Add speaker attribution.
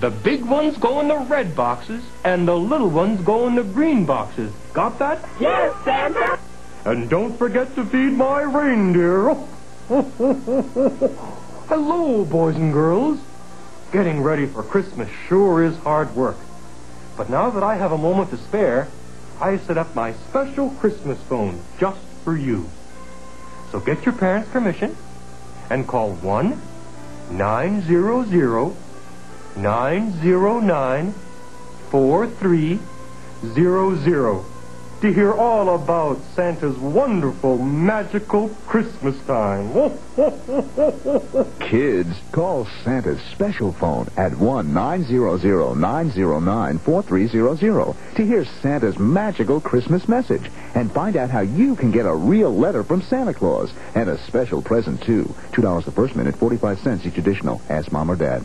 Speaker 1: The big ones go in the red boxes, and the little ones go in the green boxes. Got that?
Speaker 2: Yes, Santa.
Speaker 1: And don't forget to feed my reindeer. Hello, boys and girls. Getting ready for Christmas sure is hard work. But now that I have a moment to spare, I set up my special Christmas phone just for you. So get your parents' permission and call 1 900 909 4300 to hear all about Santa's wonderful, magical Christmas time.
Speaker 3: Kids, call Santa's special phone at 1-900-909-4300 to hear Santa's magical Christmas message and find out how you can get a real letter from Santa Claus and a special present, too. $2 the first minute, 45 cents each additional. Ask Mom or Dad.